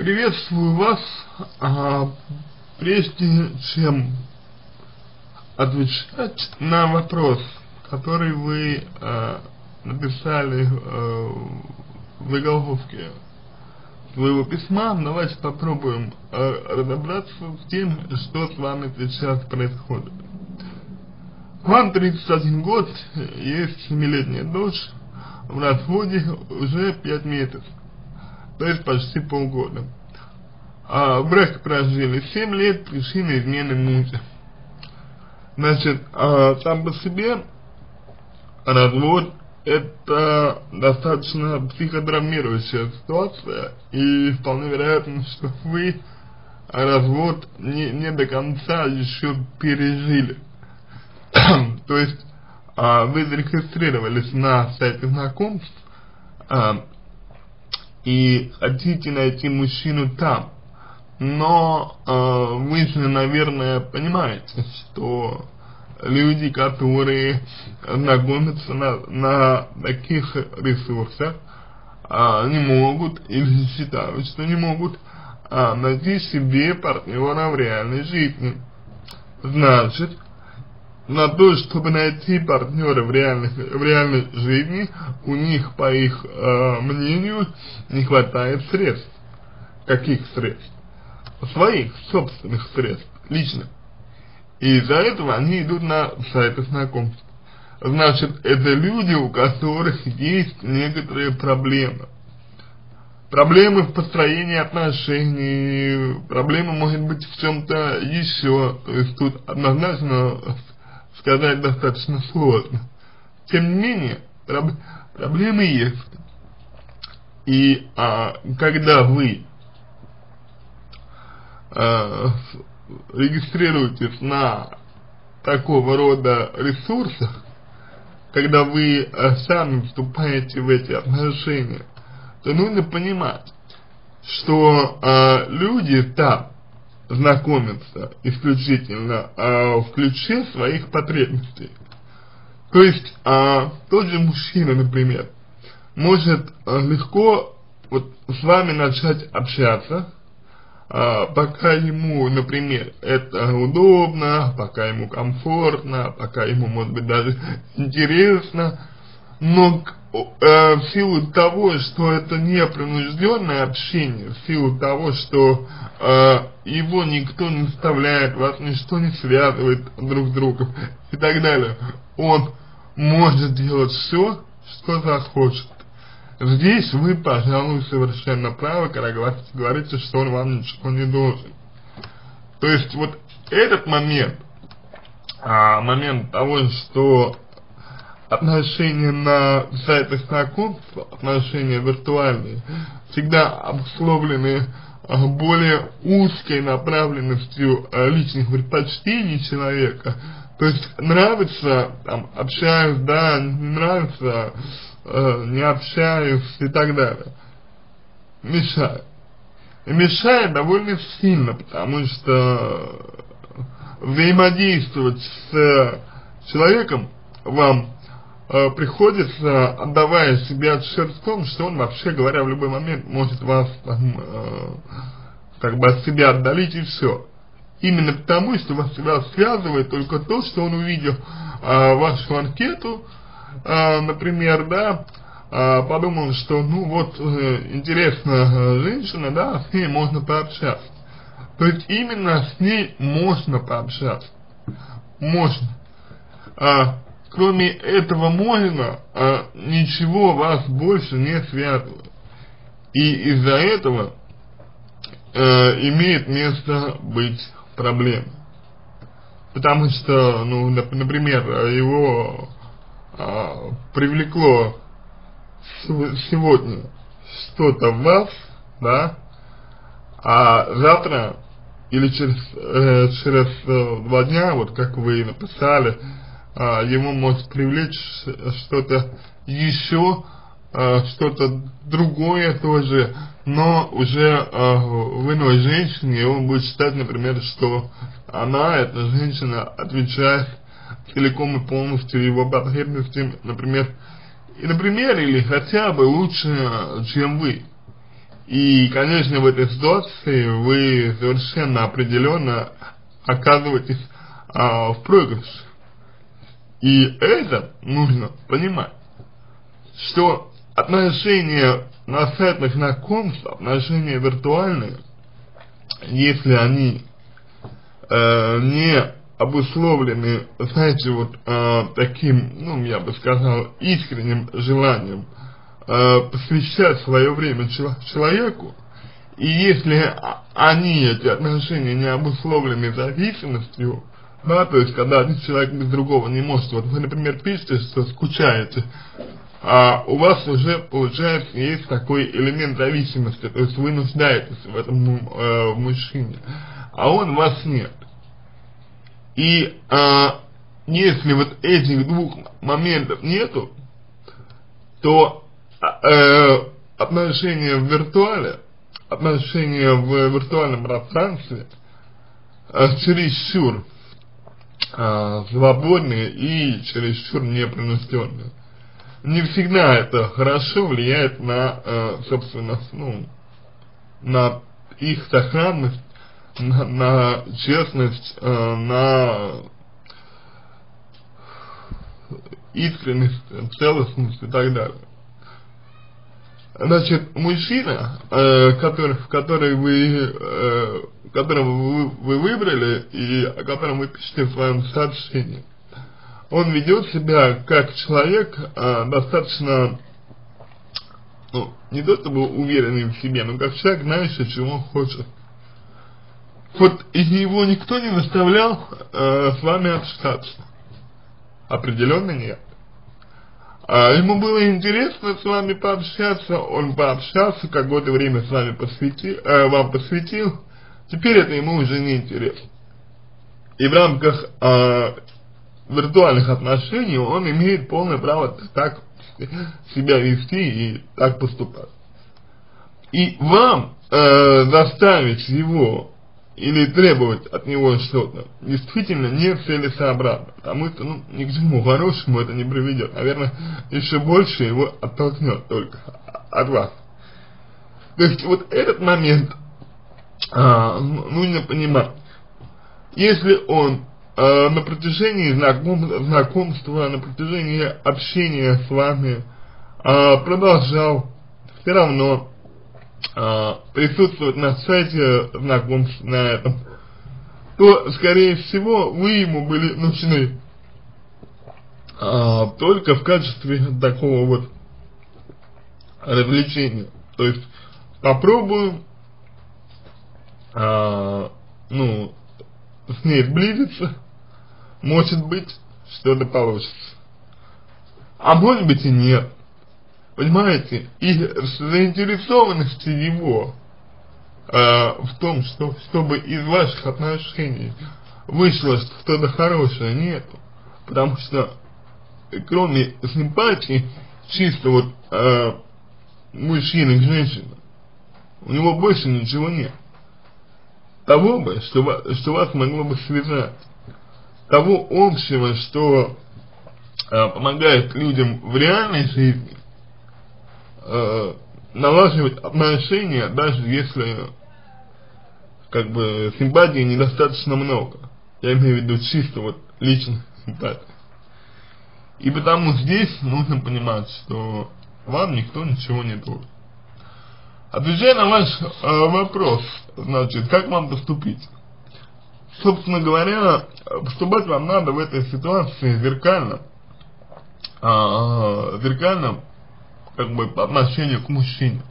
Приветствую вас. А, прежде чем отвечать на вопрос, который вы а, написали а, в заголовке своего письма, давайте попробуем а, разобраться с тем, что с вами сейчас происходит. Вам 31 год, есть 7-летняя дочь, в разводе уже 5 месяцев то есть почти полгода. А, брак прожили 7 лет, причина измены мужа. Значит, а, сам по себе развод это достаточно психодрамирующая ситуация, и вполне вероятно, что вы развод не, не до конца еще пережили. То есть, а, вы зарегистрировались на сайте знакомств, а, и хотите найти мужчину там. Но э, вы же, наверное, понимаете, что люди, которые знакомятся на, на таких ресурсах, э, не могут или считают, что не могут э, найти себе партнера в реальной жизни. Значит, на то, чтобы найти партнера в, реальных, в реальной жизни, у них, по их э, мнению, не хватает средств. Каких средств? Своих, собственных средств, лично. И из-за этого они идут на сайты знакомств. Значит, это люди, у которых есть некоторые проблемы. Проблемы в построении отношений, проблемы, может быть, в чем-то еще. То есть тут однозначно сказать достаточно сложно. Тем не менее, проб проблемы есть. И а, когда вы а, регистрируетесь на такого рода ресурсах, когда вы а, сами вступаете в эти отношения, то нужно понимать, что а, люди там знакомиться исключительно а, в ключе своих потребностей. То есть а, тот же мужчина, например, может а, легко вот с вами начать общаться, а, пока ему, например, это удобно, пока ему комфортно, пока ему, может быть, даже интересно, но э, в силу того, что это не принужденное общение, в силу того, что э, его никто не заставляет, вас ничто не связывает друг с другом и так далее, он может делать все, что захочет. Здесь вы, пожалуй, совершенно правы, когда говорите, что он вам ничего не должен. То есть вот этот момент, а, момент того, что отношения на сайтах знакомств, отношения виртуальные, всегда обусловлены а, более узкой направленностью а, личных предпочтений человека. То есть нравится, там, общаюсь, да, не нравится, э, не общаюсь и так далее. Мешает. И мешает довольно сильно, потому что взаимодействовать с человеком вам приходится, отдавая себе отчет в том, что он, вообще говоря, в любой момент может вас там, э, как бы от себя отдалить и все. Именно потому, что вас всегда связывает только то, что он увидел э, вашу анкету, э, например, да, э, подумал, что, ну вот, э, интересная э, женщина, да, с ней можно пообщаться. То есть именно с ней можно пообщаться. Можно. А, Кроме этого можно, а ничего вас больше не связывает. И из-за этого э, имеет место быть проблема. Потому что, ну, например, его э, привлекло сегодня что-то в вас, да, а завтра или через, э, через э, два дня, вот как вы написали, а, ему может привлечь что-то еще, а, что-то другое тоже, но уже а, в иной женщине, он будет считать, например, что она, эта женщина, отвечает целиком и полностью его потребностям, например, и, например, или хотя бы лучше, чем вы. И, конечно, в этой ситуации вы совершенно определенно оказываетесь а, в проигрыше. И это нужно понимать, что отношения на сайтах знакомств, отношения виртуальные, если они э, не обусловлены, знаете, вот э, таким, ну, я бы сказал, искренним желанием э, посвящать свое время человеку, и если они, эти отношения, не обусловлены зависимостью, да, то есть, когда один человек без другого не может, вот вы, например, пишете, что скучаете, а у вас уже, получается, есть такой элемент зависимости, то есть вы нуждаетесь в этом э, в мужчине, а он вас нет. И э, если вот этих двух моментов нету, то э, отношения в виртуале, отношения в виртуальном пространстве э, чересчур свободные и чересчур непринужденные не всегда это хорошо влияет на, э, собственно, ну, на их сохранность, на, на честность, э, на искренность, целостность и так далее. Значит, мужчина, э, который, который вы, э, которого вы, вы выбрали и о котором вы пишете в своем сообщении, он ведет себя как человек а, достаточно, ну, не то чтобы уверенный в себе, но как человек, знающий, чего хочет. Вот из него никто не заставлял э, с вами общаться. Определенно нет. А ему было интересно с вами пообщаться, он пообщался, какое-то время с вами посвятил, э, вам посвятил, теперь это ему уже не интересно. И в рамках э, виртуальных отношений, он имеет полное право так себя вести и так поступать. И вам э, заставить его или требовать от него что-то действительно не целесообразно, потому что ну, ни к чему хорошему это не приведет. Наверное, еще больше его оттолкнет только от вас. То есть вот этот момент а, нужно понимать. Если он э, на протяжении знаком, знакомства, на протяжении общения с вами э, продолжал все равно э, присутствовать на сайте знакомств на этом, то, скорее всего, вы ему были нужны э, только в качестве такого вот развлечения. То есть попробуем, э, ну, с ней сблизиться, может быть, что-то получится. А может быть и нет. Понимаете? И заинтересованности его э, в том, что, чтобы из ваших отношений вышло что-то хорошее, нету. Потому что кроме симпатии, чисто вот э, мужчины к женщинам, у него больше ничего нет. Того бы, что, что вас могло бы связать того общего, что э, помогает людям в реальной жизни э, налаживать отношения, даже если как бы симпатии недостаточно много. Я имею в виду чисто вот личных симпатий. И потому здесь нужно понимать, что вам никто ничего не должен. Отвечая на ваш э, вопрос, значит, как вам поступить? собственно говоря, поступать вам надо в этой ситуации зеркально, а, зеркально, как бы по отношению к мужчине.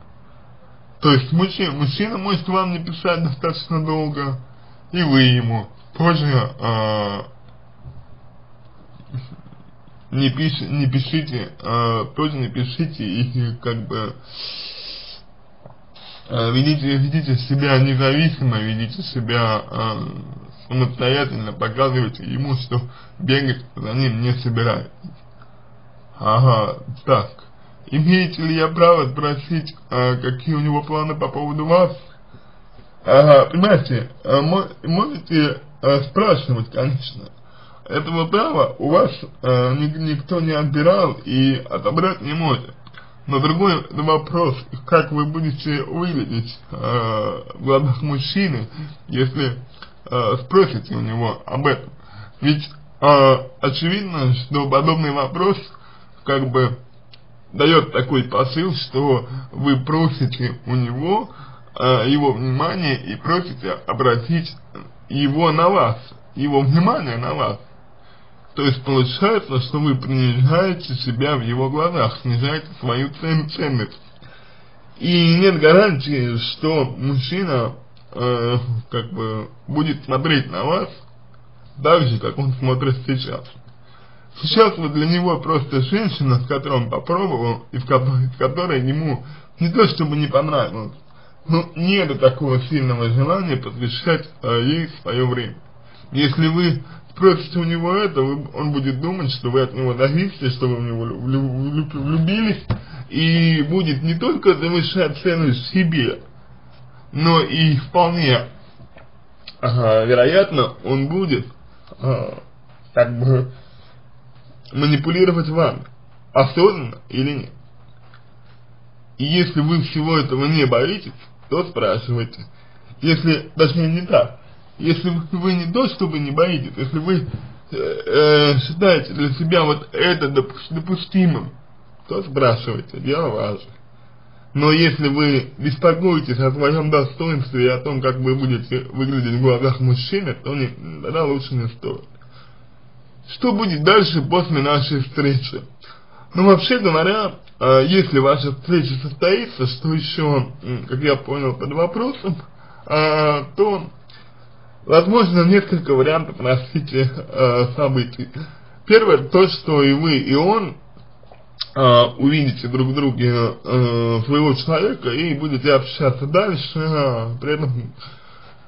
То есть мужчина, мужчина может вам не писать достаточно долго, и вы ему тоже а, не, пиш, не пишите, а, тоже не пишите и как бы ведите, ведите себя независимо, ведите себя а, самостоятельно показывайте ему, что бегать за ним не собирается. Ага, так. Имеете ли я право спросить, а, какие у него планы по поводу вас? Ага, понимаете, а, можете а, спрашивать, конечно. Этого права у вас а, никто не отбирал и отобрать не может. Но другой вопрос, как вы будете выглядеть э, в глазах мужчины, если э, спросите у него об этом. Ведь э, очевидно, что подобный вопрос как бы дает такой посыл, что вы просите у него э, его внимание и просите обратить его на вас, его внимание на вас. То есть получается, что вы принижаете себя в его глазах, снижаете свою ценность. И нет гарантии, что мужчина э, как бы будет смотреть на вас так же, как он смотрит сейчас. Сейчас вы для него просто женщина, с которой он попробовал, и в которой, в которой ему не то чтобы не понравилось, но нет такого сильного желания посвящать э, ей свое время. Если вы у него это, вы, он будет думать, что вы от него зависите, что вы в него влюбились, и будет не только завышать ценность себе, но и вполне ага, вероятно, он будет а, как бы манипулировать вами, осознанно или нет. И если вы всего этого не боитесь, то спрашивайте. Если, точнее не так, если вы не то, чтобы не боитесь, если вы э, э, считаете для себя вот это допустимым, то спрашивайте, дело ваше. Но если вы беспокоитесь о своем достоинстве и о том, как вы будете выглядеть в глазах мужчины, то не, тогда лучше не стоит. Что будет дальше после нашей встречи? Ну, вообще говоря, э, если ваша встреча состоится, что еще, как я понял, под вопросом, э, то возможно несколько вариантов развития э, событий. Первое, то, что и вы, и он э, увидите друг в друге э, своего человека и будете общаться дальше, э, при этом,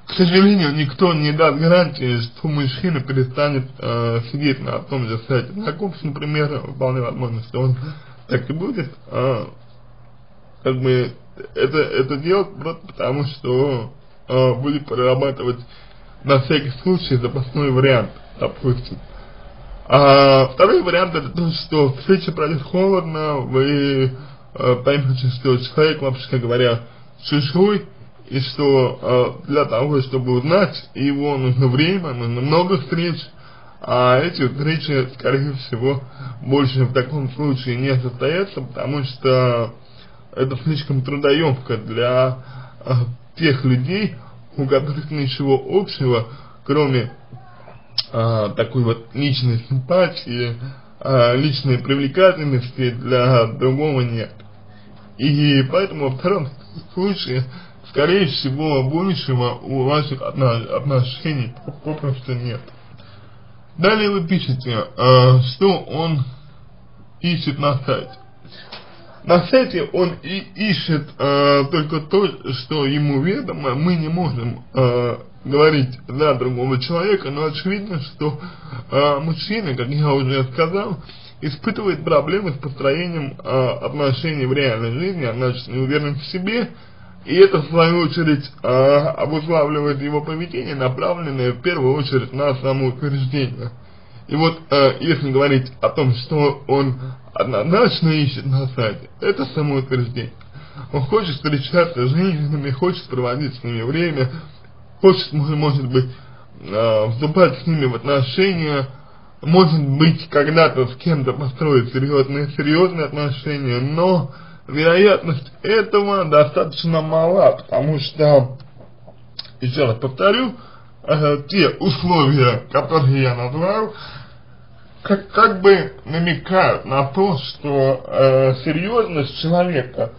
к сожалению, никто не даст гарантии, что мужчина перестанет э, сидеть на том же сайте знакомств, например, вполне возможно, что он так и будет, э, как бы это, это делать просто потому, что э, будет прорабатывать на всякий случай запасной вариант, допустим. А второй вариант это то, что встреча пройдет холодно, вы э, поймете, что человек, вообще говоря, чужой, и что э, для того, чтобы узнать его, нужно время, нужно много встреч, а эти встречи, скорее всего, больше в таком случае не состоятся, потому что это слишком трудоемко для э, тех людей, у которых ничего общего, кроме а, такой вот личной симпатии, а, личной привлекательности для другого нет. И поэтому во втором случае, скорее всего, будущего у ваших отношений попросту нет. Далее вы пишете, а, что он ищет на сайте. На сайте он и ищет э, только то, что ему ведомо, мы не можем э, говорить за другого человека, но очевидно, что э, мужчина, как я уже сказал, испытывает проблемы с построением э, отношений в реальной жизни, а значит не уверен в себе, и это в свою очередь э, обуславливает его поведение, направленное в первую очередь на самоутверждение. И вот э, если говорить о том, что он однозначно ищет на сайте, это самоутверждение. Он хочет встречаться с женщинами, хочет проводить с ними время, хочет, может быть, э, вступать с ними в отношения, может быть, когда-то с кем-то построить серьезные, серьезные отношения, но вероятность этого достаточно мала, потому что, еще раз повторю, те условия, которые я назвал, как, как бы намекают на то, что э, серьезность человека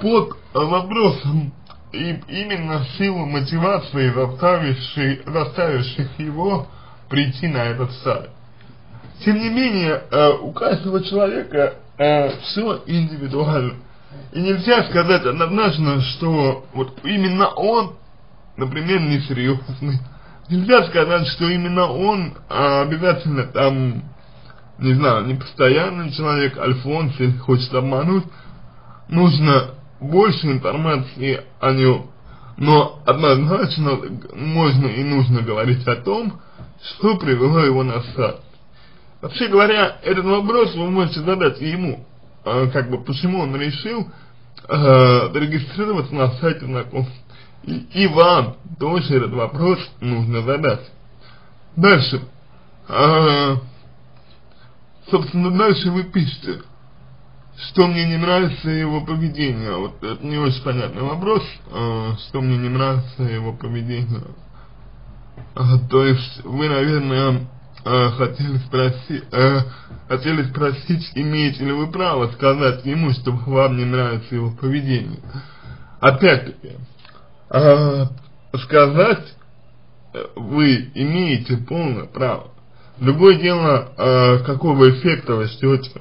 под вопросом и именно силу мотивации, заставившей, заставивших его прийти на этот сайт. Тем не менее, э, у каждого человека э, все индивидуально. И нельзя сказать однозначно, что вот именно он, например, несерьезный нельзя сказать, что именно он а, обязательно там, не знаю, непостоянный человек, Альфонс, или хочет обмануть. Нужно больше информации о нем. Но однозначно можно и нужно говорить о том, что привело его на сайт. Вообще говоря, этот вопрос вы можете задать ему. э, как бы, почему он решил э, зарегистрироваться на сайте знакомств. И, вам тоже этот вопрос нужно задать. Дальше. Э, собственно, дальше вы пишете, что мне не нравится его поведение. Вот это не очень понятный вопрос, э, что мне не нравится его поведение. Э, то есть вы, наверное, э, хотели спросить, э, хотели спросить, имеете ли вы право сказать ему, что вам не нравится его поведение. Опять-таки, э, сказать вы имеете полное право. Другое дело, э, какого эффекта вы ждете.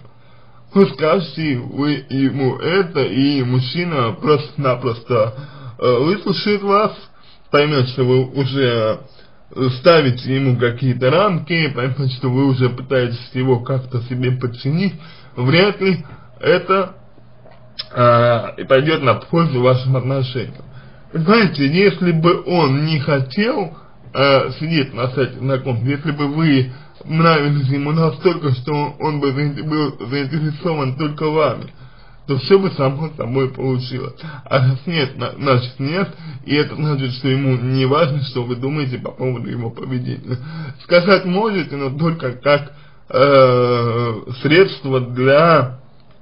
Вы скажете вы ему это, и мужчина просто-напросто э, выслушает вас, поймет, что вы уже ставите ему какие-то рамки, поймет, что вы уже пытаетесь его как-то себе подчинить, вряд ли это э, и пойдет на пользу вашим отношениям. Понимаете, если бы он не хотел э, сидеть на сайте знакомств, если бы вы нравились ему настолько, что он бы был заинтересован только вами, то все бы само собой получилось. А раз нет, значит нет, и это значит, что ему не важно, что вы думаете по поводу его поведения. Сказать можете, но только как э, средство для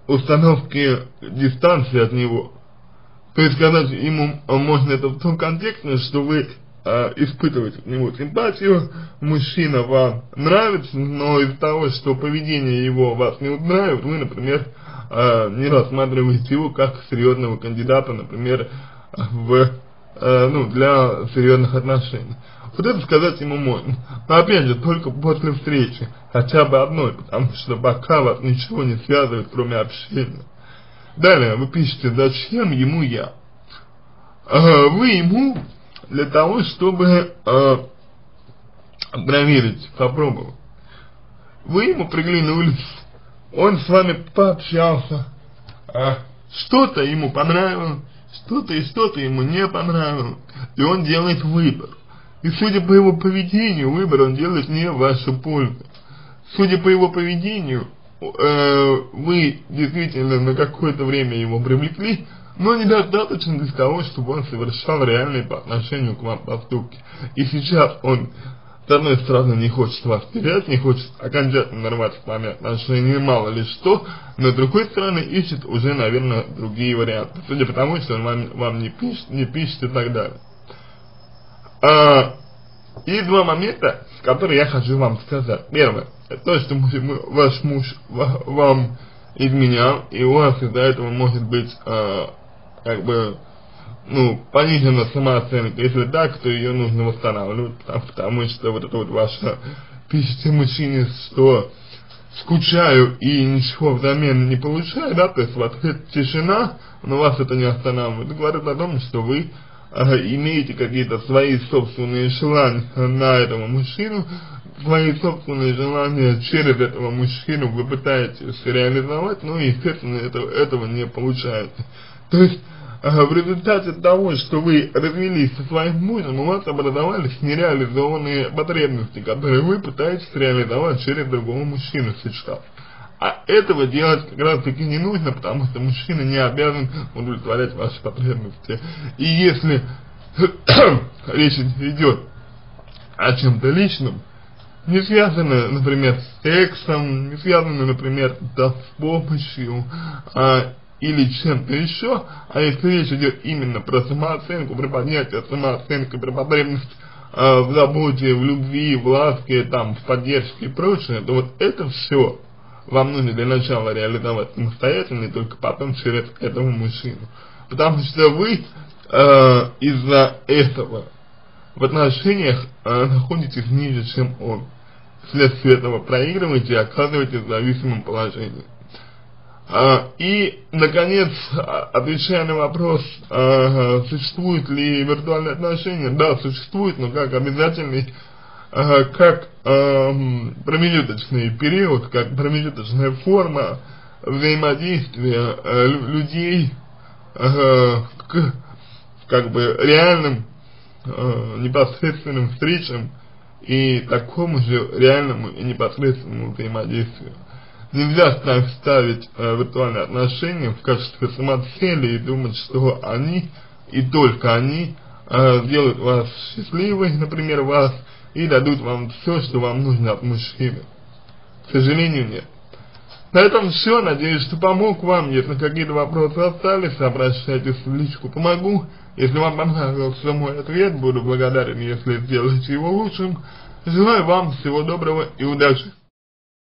установки дистанции от него. То есть сказать ему можно это в том контексте, что вы э, испытываете к нему симпатию, мужчина вам нравится, но из-за того, что поведение его вас не устраивает, вы, например, э, не рассматриваете его как серьезного кандидата, например, в, э, ну, для серьезных отношений. Вот это сказать ему можно. Но опять же, только после встречи, хотя бы одной, потому что пока вас ничего не связывает, кроме общения. Далее вы пишете, зачем ему я? Вы ему для того, чтобы э, проверить, попробовать. Вы ему приглянулись, он с вами пообщался, а что-то ему понравилось, что-то и что-то ему не понравилось, и он делает выбор. И судя по его поведению, выбор он делает не в вашу пользу. Судя по его поведению, э, вы действительно на какое-то время его привлекли, но недостаточно для того, чтобы он совершал реальные по отношению к вам поступки. И сейчас он, с одной стороны, не хочет вас терять, не хочет окончательно нарвать с вами отношения, мало ли что, но с другой стороны, ищет уже, наверное, другие варианты, судя по тому, что он вам, вам не, пишет, не пишет и так далее. А, и два момента, которые я хочу вам сказать. Первое, то, что ваш муж вам изменял, и у вас из-за этого может быть а, как бы, ну, понижена самооценка. Если так, то ее нужно восстанавливать, потому, потому что вот это вот ваше пишите мужчине, что скучаю и ничего взамен не получаю, да, то есть в ответ тишина, но вас это не останавливает. Говорит о том, что вы э, имеете какие-то свои собственные желания на этого мужчину, свои собственные желания через этого мужчину вы пытаетесь реализовать, но, естественно, этого, этого не получается. То есть, в результате того, что вы развелись со своим мужем, у вас образовались нереализованные потребности, которые вы пытаетесь реализовать через другого мужчину сейчас. А этого делать как раз таки не нужно, потому что мужчина не обязан удовлетворять ваши потребности. И если речь идет о чем-то личном, не связано, например, с сексом, не связано, например, да, с помощью, а или чем-то еще, а если речь идет именно про самооценку, про поднятие самооценки, про потребность э, в заботе, в любви, в ласке, там, в поддержке и прочее, то вот это все вам нужно для начала реализовать самостоятельно и только потом через этого мужчину. Потому что вы э, из-за этого в отношениях э, находитесь ниже, чем он. Вследствие этого проигрываете и оказываетесь в зависимом положении. А, и, наконец, отвечая на вопрос, а, существуют ли виртуальные отношения, да, существуют, но как обязательный, как промежуточный период, как промежуточная форма взаимодействия людей к как бы реальным непосредственным встречам и такому же реальному и непосредственному взаимодействию. нельзя ставить э, виртуальные отношения в качестве самоцели и думать, что они и только они э, сделают вас счастливой, например, вас, и дадут вам все, что вам нужно от мужчины. К сожалению, нет. На этом все. Надеюсь, что помог вам. Если какие-то вопросы остались, обращайтесь в личку «Помогу». Если вам понравился мой ответ, буду благодарен, если сделаете его лучшим. Желаю вам всего доброго и удачи.